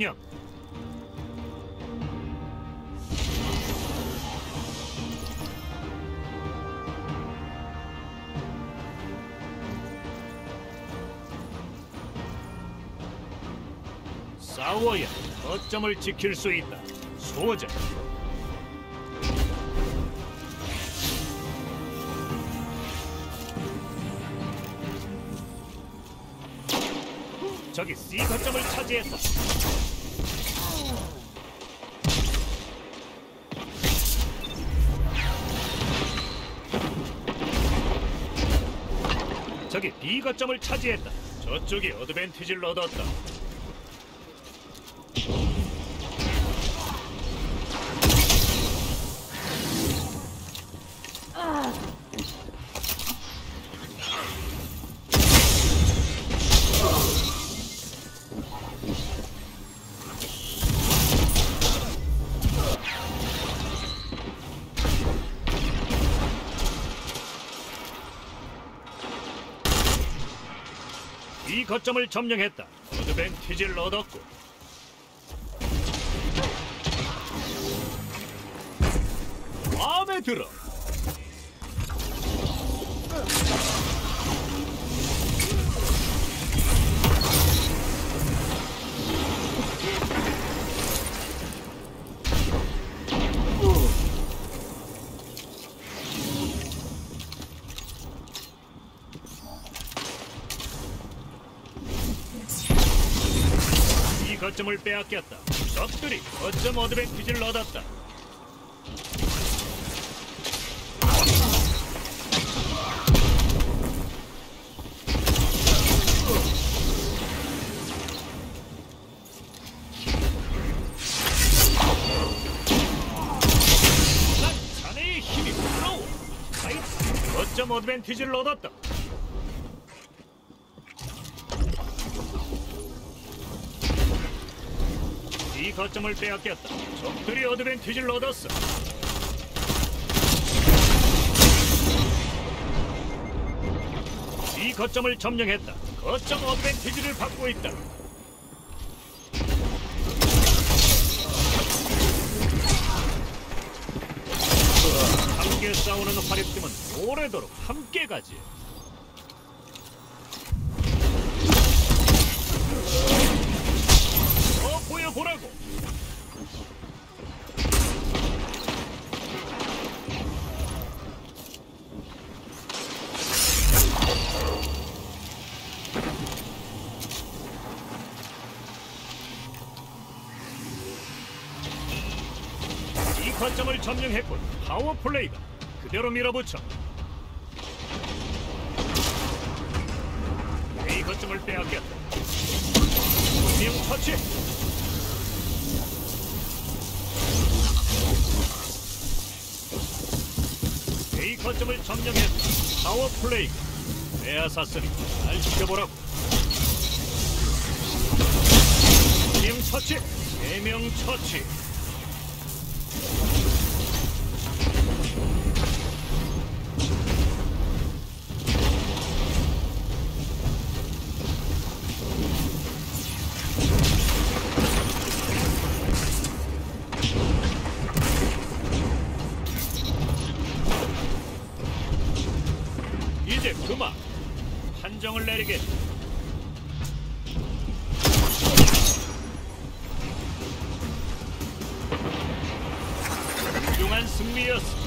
명령. 싸워야 거점을 지킬 수 있다. 소자. 저기 C 거점을 차지했다. 저기 B 거점을 차지했다. 저쪽이 어드밴티지를 얻었다. 이 거점을 점령했다. 어드밴티지를 얻었고 마음에 들어. 거점을 빼앗겼다. 적들이 거점 어드밴티지를 얻었다. 어드밴티지를 얻었다. 이 거점을 빼앗겼다. 적들이 어드밴티지를 얻었어. 이 거점을 점령했다. 거점 어드밴티지를 받고 있다. 함께 싸우는 화력팀은 오래도록 함께 가지. 거점을 점령했군. 파워 플레이다. 그대로 밀어붙여. 이 거점을 빼앗겼다. 분명 처치. 이 거점을 점령했다. 파워 플레이. 빼앗았으니 잘 지켜보라고. 분명 처치. 세명 처치. 그만. 판정을 내리게. 훌륭한 승리였어